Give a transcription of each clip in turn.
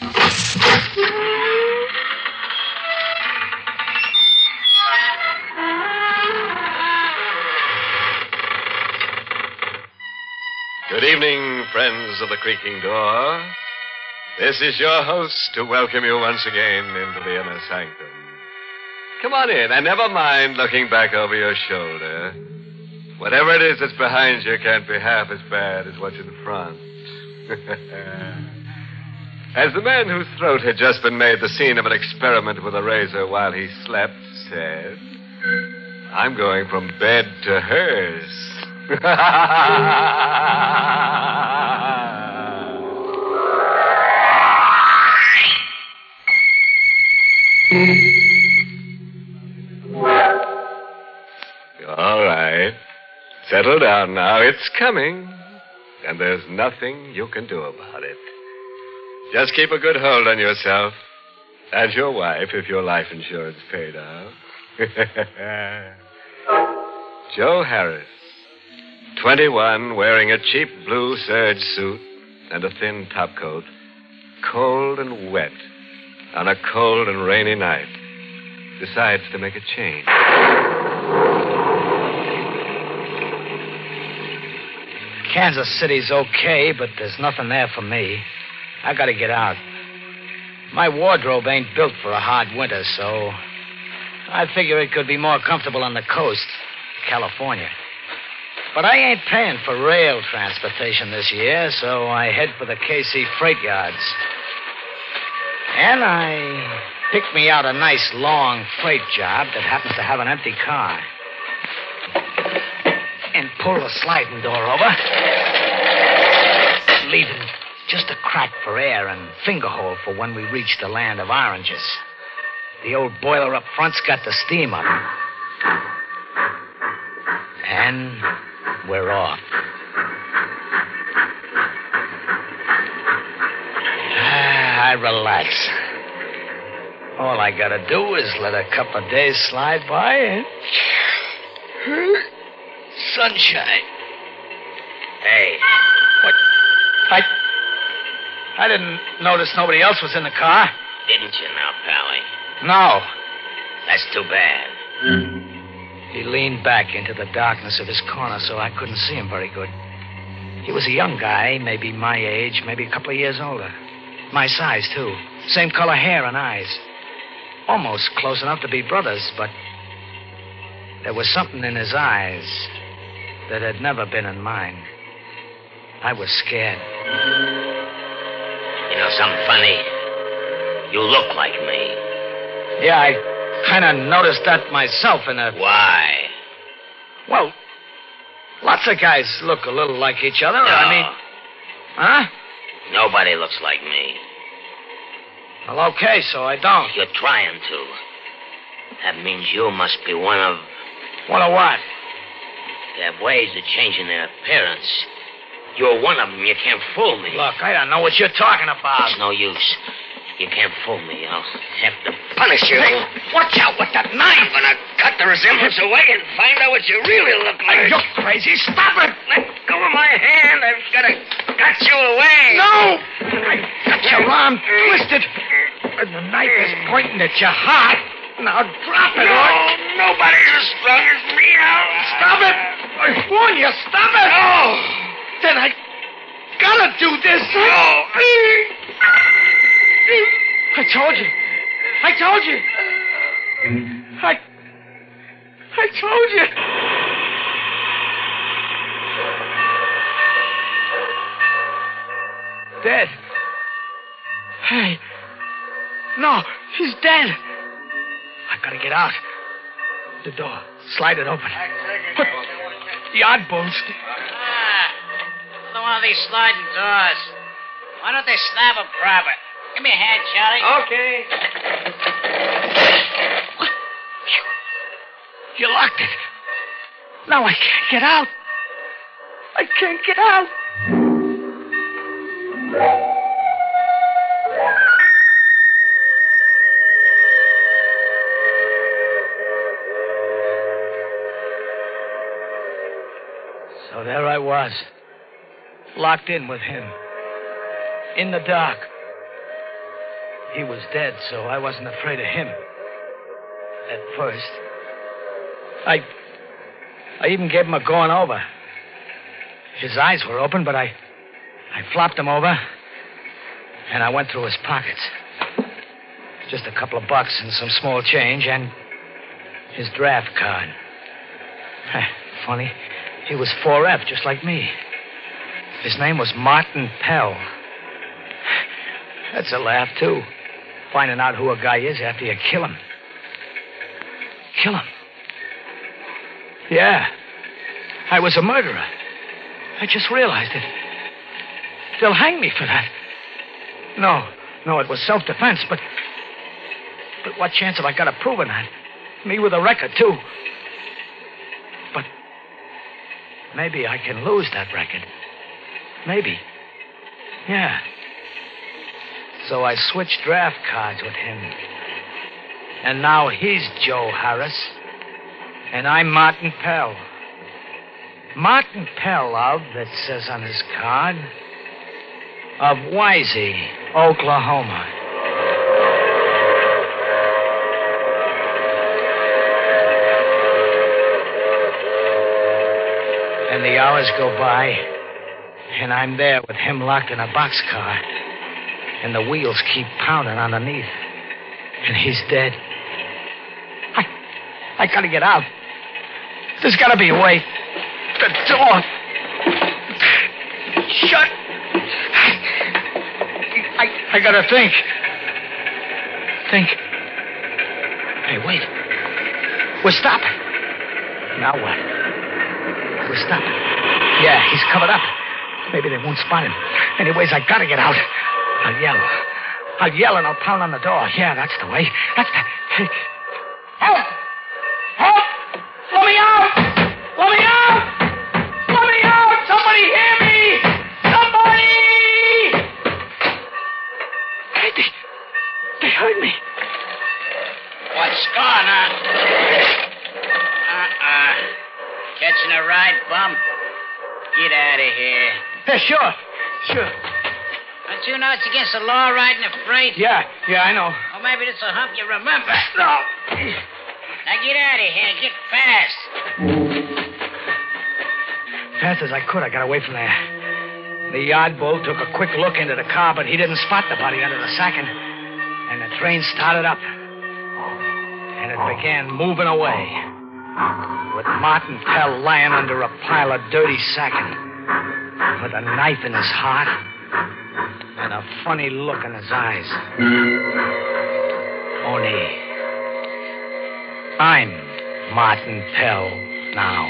Good evening, friends of the creaking door. This is your host to welcome you once again into the inner sanctum. Come on in, and never mind looking back over your shoulder. Whatever it is that's behind you can't be half as bad as what's in front. as the man whose throat had just been made the scene of an experiment with a razor while he slept said, I'm going from bed to hers. All right. Settle down now. It's coming. And there's nothing you can do about it. Just keep a good hold on yourself and your wife if your life insurance paid out. Joe Harris, 21, wearing a cheap blue serge suit and a thin topcoat, cold and wet on a cold and rainy night, decides to make a change. Kansas City's okay, but there's nothing there for me. I gotta get out. My wardrobe ain't built for a hard winter, so I figure it could be more comfortable on the coast, California. But I ain't paying for rail transportation this year, so I head for the KC freight yards. And I pick me out a nice long freight job that happens to have an empty car. And pull the sliding door over, leaving just a crack for air and finger hole for when we reach the land of oranges. The old boiler up front's got the steam up. And we're off. Ah, I relax. All I gotta do is let a couple of days slide by and. Sunshine. Hey. What? I. I didn't notice nobody else was in the car. Didn't you now, Pally? No. That's too bad. Hmm. He leaned back into the darkness of his corner so I couldn't see him very good. He was a young guy, maybe my age, maybe a couple of years older. My size, too. Same color hair and eyes. Almost close enough to be brothers, but there was something in his eyes that had never been in mine. I was scared. You know something funny? You look like me. Yeah, I kind of noticed that myself in a. Why? Well, lots of guys look a little like each other. I No. mean. Huh? Nobody looks like me. Well, okay, so I don't. You're trying to. That means you must be one of. What a what? They have ways of changing their appearance. You're one of them. You can't fool me. Look, I don't know what you're talking about. It's no use. You can't fool me. I'll have to punish you. Hey, watch out with that knife. I'm gonna cut the resemblance away and find out what you really look like. You're crazy. Stop it. Let go of my hand. I've got to cut you away. No! I got your arm twisted. And the knife is pointing at your heart. Now drop it, No, or... nobody's as strong as me. I'll... Stop it! I warn you, stop it! No. Then I gotta do this. No. I told you. I told you. I. I told you. Dead. Hey. No, he's dead. I gotta get out. The door. Slide it open. Put the odd bones. Another one of these sliding doors. Why don't they snap them proper? Give me a hand, Charlie. Okay. What? You, you locked it. Now I can't get out. I can't get out. So there I was, locked in with him, in the dark, he was dead, so I wasn't afraid of him. At first. I. I even gave him a going over. His eyes were open, but I. I flopped him over, and I went through his pockets. Just a couple of bucks and some small change, and his draft card. Funny, he was 4F, just like me. His name was Martin Pell. That's a laugh, too. Finding out who a guy is after you kill him. Kill him? Yeah. I was a murderer. I just realized it. They'll hang me for that. No, no, it was self defense, but. But what chance have I got of proving that? Me with a record, too. But. Maybe I can lose that record. Maybe. Yeah. So I switched draft cards with him. And now he's Joe Harris. And I'm Martin Pell. Martin Pell of, that says on his card, of Wisey, Oklahoma. And the hours go by, and I'm there with him locked in a boxcar. And the wheels keep pounding underneath. And he's dead. I. I gotta get out. There's gotta be a way. The door. Shut. I. I gotta think. Think. Hey, wait. We're stopping. Now what? We're stopping. Yeah, he's covered up. Maybe they won't spot him. Anyways, I gotta get out. I'll yell. I'll yell and I'll pound on the door. Yeah, that's the way. That's the. Help! Help! Let me out! Let me out! Let me out! Somebody hear me! Somebody! Hey, they, they heard me. What's going on? Uh-uh. Catching a ride, bum? Get out of here. Yeah, sure. Sure. Don't you know it's against the law riding a freight? Yeah, yeah, I know. Or maybe this will help you remember. No. Now get out of here. Get fast. Fast as I could, I got away from there. The yard bull took a quick look into the car, but he didn't spot the body under the sacking. And the train started up. And it began moving away. With Martin Pell lying under a pile of dirty sacking. With a knife in his heart. And a funny look in his eyes. Only. I'm Martin Pell now.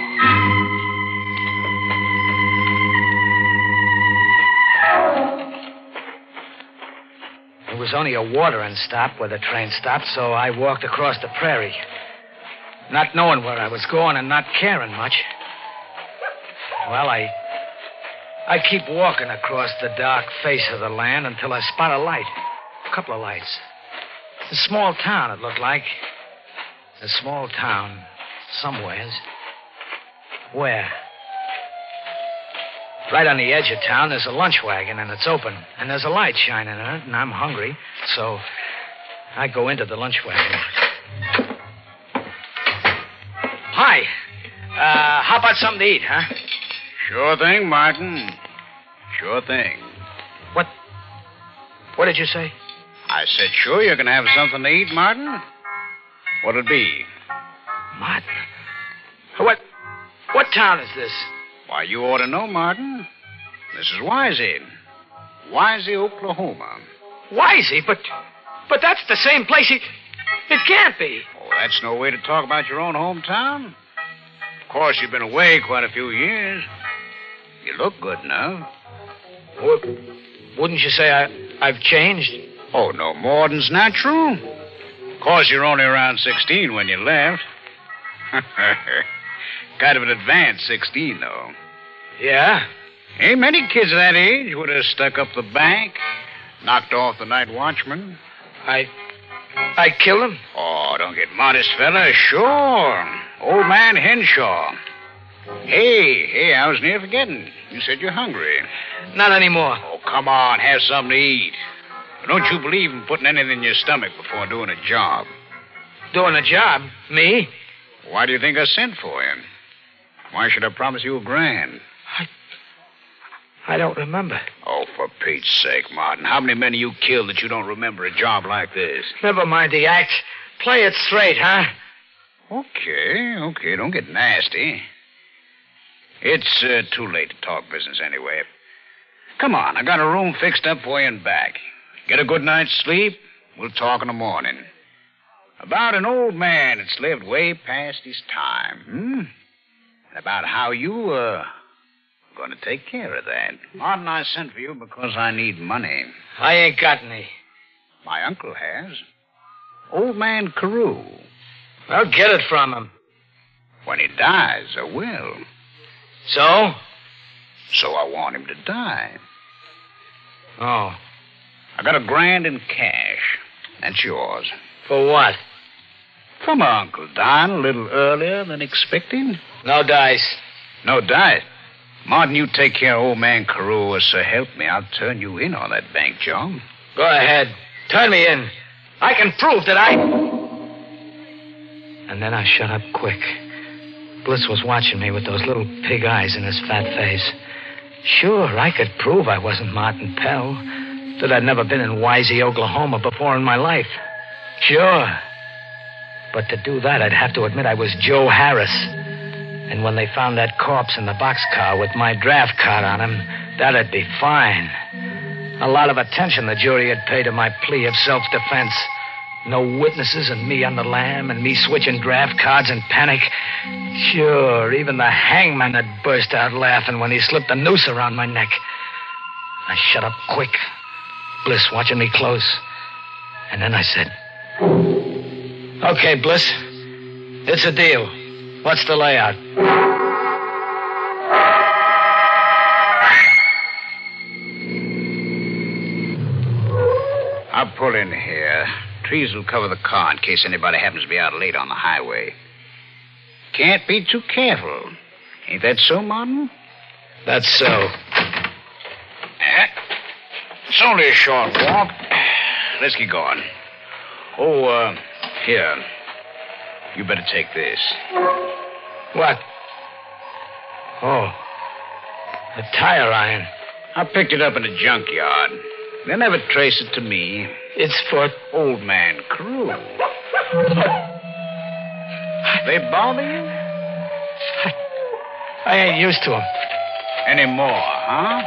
It was only a watering stop where the train stopped, so I walked across the prairie. Not knowing where I was going and not caring much. Well, I. I keep walking across the dark face of the land until I spot a light. A couple of lights. It's A small town, it looked like. A small town, somewheres. Where? Right on the edge of town, there's a lunch wagon, and it's open. And there's a light shining in it, and I'm hungry, so I go into the lunch wagon. How about something to eat, huh? Sure thing, Martin. Sure thing. What? What did you say? I said, sure, you can have something to eat, Martin. What'll it be? Martin. What? What town is this? Why, you ought to know, Martin. This is Wisey. Wisey, Oklahoma. Wisey, but but that's the same place. It, it can't be. Oh, that's no way to talk about your own hometown. Of course, you've been away quite a few years. You look good now. Well, wouldn't you say I, I've changed? Oh, no more than's natural. Of course, you're only around 16 when you left. kind of an advanced 16, though. Yeah. Ain't many kids that age would have stuck up the bank, knocked off the night watchman. I. I killed him? Oh, don't get modest, fella. Sure. Old man Henshaw. Hey, hey, I was near forgetting. You said you're hungry. Not anymore. Oh, come on, have something to eat. Don't you believe in putting anything in your stomach before doing a job? Doing a job? Me? Why do you think I sent for you? Why should I promise you a grand? I I don't remember. Oh, for Pete's sake, Martin. How many men have you killed that you don't remember a job like this? Never mind the act. Play it straight, huh? Okay, okay. Don't get nasty. It's uh, too late to talk business anyway. Come on, I got a room fixed up for you and back. Get a good night's sleep. We'll talk in the morning. About an old man that's lived way past his time, hmm? And about how you, uh, going to take care of that. Martin, I sent for you because I need money. I ain't got any. My uncle has. Old man Carew. I'll get it from him. When he dies, I will. So? So I want him to die. Oh. I got a grand in cash. That's yours. For what? For my uncle dying a little earlier than expected. No dice. No dice. Martin, you take care of old man Carew, or so help me, I'll turn you in on that bank job. Go ahead. Turn me in. I can prove that I. And then I shut up quick. Bliss was watching me with those little pig eyes in his fat face. Sure, I could prove I wasn't Martin Pell. That I'd never been in Wisey, Oklahoma before in my life. Sure. But to do that, I'd have to admit I was Joe Harris. And when they found that corpse in the boxcar with my draft card on him, that'd be fine. A lot of attention the jury had paid to my plea of self defense. No witnesses and me on the lam and me switching draft cards in panic. Sure, even the hangman had burst out laughing when he slipped the noose around my neck. I shut up quick, Bliss watching me close. And then I said, Okay, Bliss. It's a deal. What's the layout? I'll pull in here. Trees will cover the car in case anybody happens to be out late on the highway. Can't be too careful. Ain't that so, Martin? That's so. Eh? It's only a short walk. Let's get going. Oh, uh, here. You better take this. What? Oh. A tire iron. I picked it up in a junkyard. They never trace it to me. It's for. Old man Carew. They bother you? I ain't used to 'em. Any more, huh?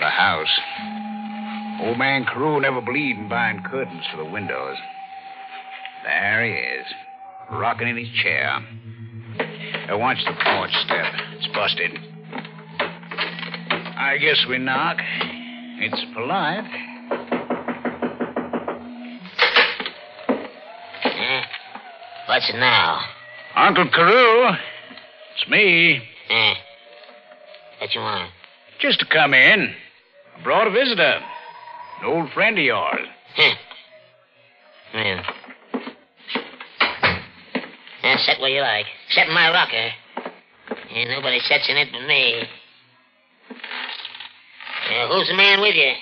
The house. Old man Carew never believed in buying curtains for the windows. There he is, rocking in his chair. Now watch the porch step. It's busted. I guess we knock. It's polite. Eh? What's it now? Uncle Carew, it's me. Eh? What you want? Just to come in. I brought a visitor. An old friend of yours. Huh. Well. Yeah, sit where you like. Sit in my rocker. Ain't nobody sits in it but me. Who's the man with you?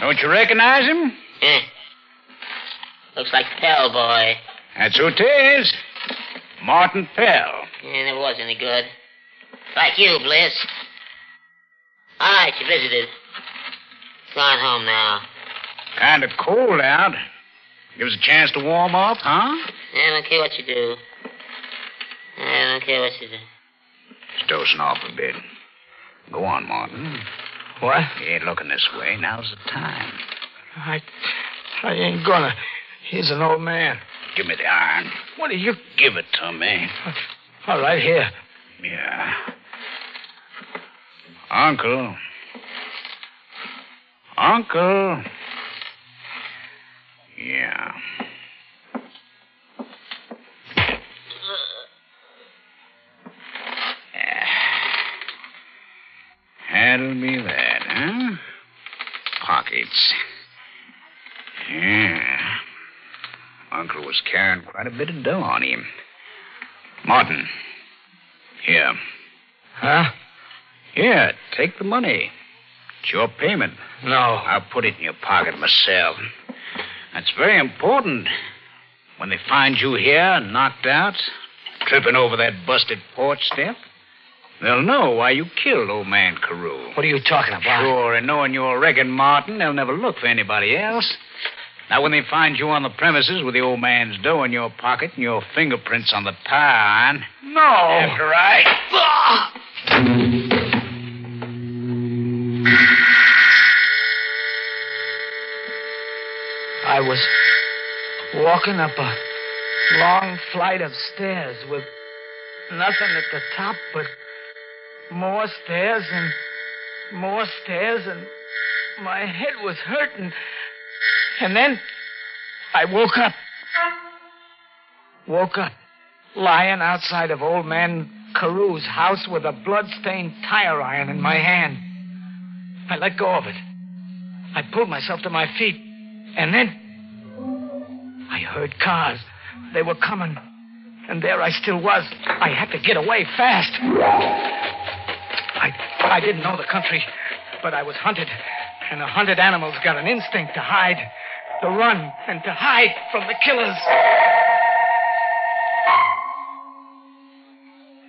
Don't you recognize him? Eh? Looks like Pell Boy. That's who it is. Martin Pell. Yeah, never was any good. Like you, Bliss. All right, you visited. Gone home now. Kind of cold out. Give us a chance to warm up, huh? I don't care what you do. I don't care what you do. Just dosing off a bit. Go on, Martin. What? You ain't looking this way. Now's the time. I. I ain't gonna. He's an old man. Give me the iron. What are you. Give it to me. All right, here. Yeah. Uncle. Uncle. Yeah. That'll be that, huh? Yeah. Uncle was carrying quite a bit of dough on him. Martin. Here. Huh? Here, take the money. It's your payment. No. I'll put it in your pocket myself. That's very important. When they find you here, knocked out, tripping over that busted porch step, they'll know why you killed old man Carew. What are you talking about? Sure, and knowing you're Regan Martin, they'll never look for anybody else. Now, when they find you on the premises with the old man's dough in your pocket and your fingerprints on the tire iron. No. After I. I was walking up a long flight of stairs with nothing at the top but more stairs and more stairs, and my head was hurting. And then I woke up. Woke up lying outside of old man Carew's house with a blood-stained tire iron in my hand. I let go of it. I pulled myself to my feet, and then I heard cars. They were coming, and there I still was. I had to get away fast. I I didn't know the country, but I was hunted, and a hunted animal's got an instinct to hide, to run, and to hide from the killers.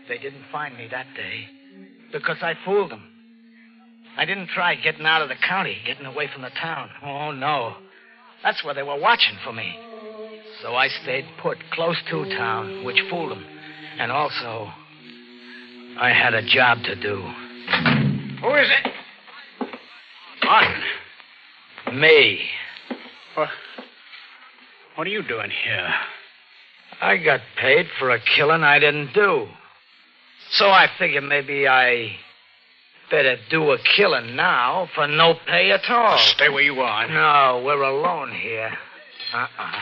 They didn't find me that day because I fooled them. I didn't try getting out of the county, getting away from the town. Oh, no. That's where they were watching for me. So I stayed put close to town, which fooled them. And also, I had a job to do. Who is it? Martin. Me. What, what are you doing here? I got paid for a killing I didn't do. So I figured maybe I better do a killing now for no pay at all. Stay where you are. No, we're alone here. Uh-uh.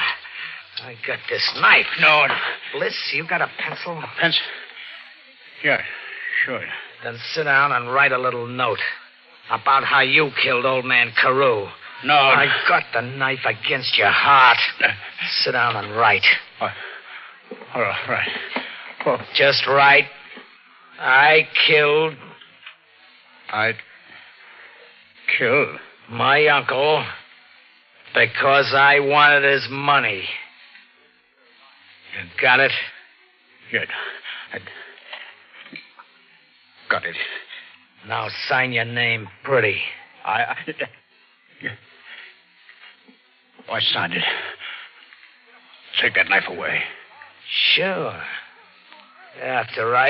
I got this knife. No, no. Bliss, you got a pencil? Pence. Yeah, sure. Then sit down and write a little note about how you killed old man Carew. No. I got the knife against your heart. Sit down and write. All right, right. Well, Just write. I killed I killed. my uncle because I wanted his money. You got it? Good. I got it. Now sign your name pretty. I, I. Oh, I signed it. Take that knife away. Sure. After I.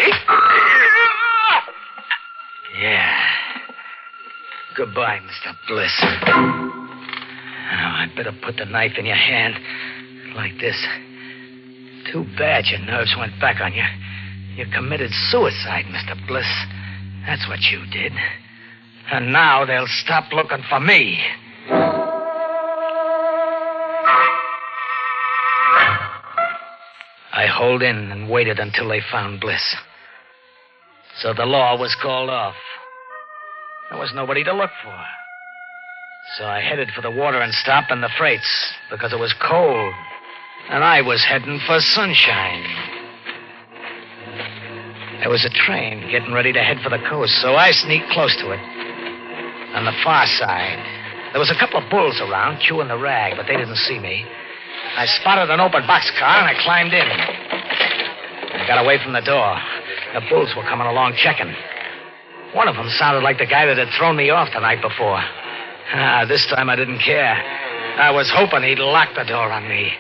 Yeah. Goodbye, Mr. Bliss. Now, I'd better put the knife in your hand. Like this. Too bad your nerves went back on you. You committed suicide, Mr. Bliss. That's what you did. And now they'll stop looking for me. I holed in and waited until they found Bliss. So the law was called off. There was nobody to look for. So I headed for the water and stop and the freights because it was cold. And I was heading for sunshine. There was a train getting ready to head for the coast, so I sneaked close to it. On the far side, there was a couple of bulls around chewing the rag, but they didn't see me. I spotted an open boxcar and I climbed in. I got away from the door. The bulls were coming along checking. One of them sounded like the guy that had thrown me off the night before. Ah, this time I didn't care. I was hoping he'd lock the door on me.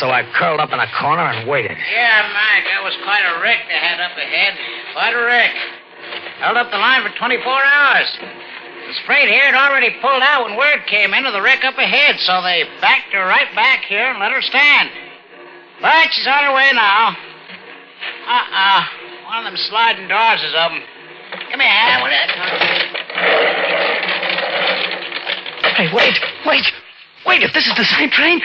So I curled up in a corner and waited. Yeah, Mike, that was quite a wreck they had up ahead. Quite a wreck. Held up the line for 24 hours. The freight here had already pulled out when word came in of the wreck up ahead, so they backed her right back here and let her stand. But she's on her way now. Uh-uh. One of them sliding doors is open. Give me a hand with it. Hey, wait, wait, wait. If this is the same train.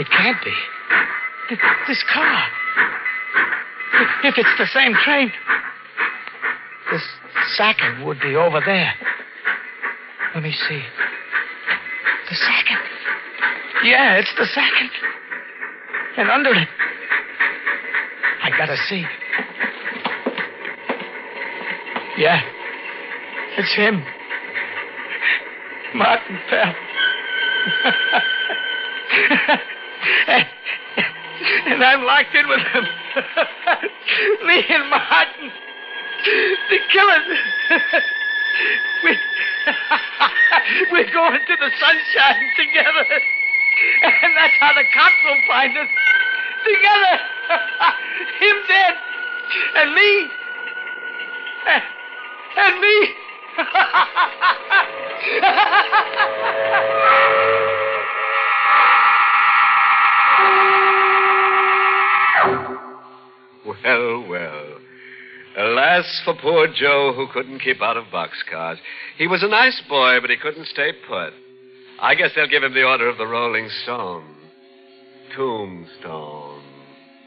It, can't be. Th- This car. If, if it's the same train, this second would be over there. Let me see. The second. Yeah, it's the second. And under it. I gotta see. Yeah, It's him. Martin Pell. and, and I'm locked in with him. Me and Martin. The killers. we, we're going to the sunshine together. And that's how the cops will find us. Together. Him dead. And me. And me. Well, well. Alas for poor Joe who couldn't keep out of boxcars. He was a nice boy, but he couldn't stay put. I guess they'll give him the Order of the Rolling Stone. Tombstone.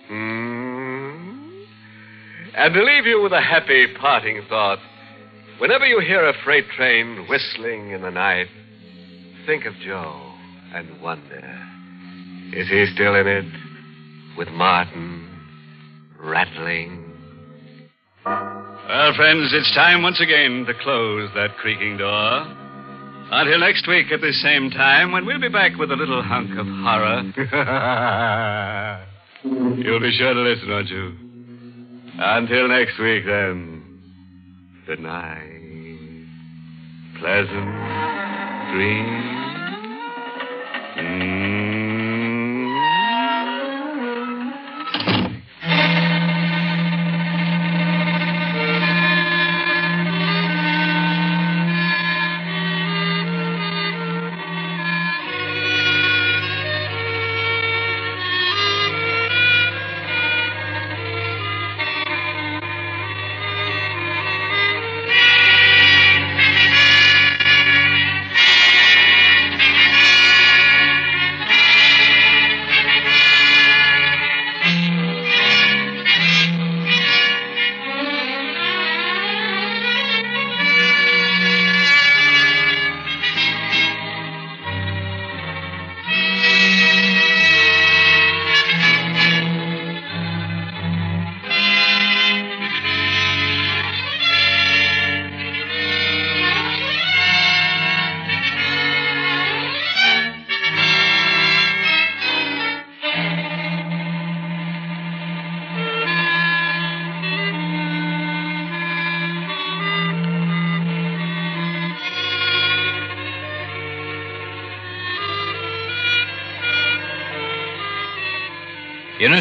Hmm? And to leave you with a happy parting thought, whenever you hear a freight train whistling in the night, think of Joe and wonder, is he still in it with Martin rattling? Well, friends, it's time once again to close that creaking door. Until next week at the same time, when we'll be back with a little hunk of horror. You'll be sure to listen, won't you? Until next week, then. Good night. Pleasant dreams. Inner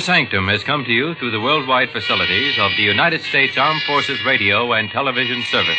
Sanctum has come to you through the worldwide facilities of the United States Armed Forces Radio and Television Service.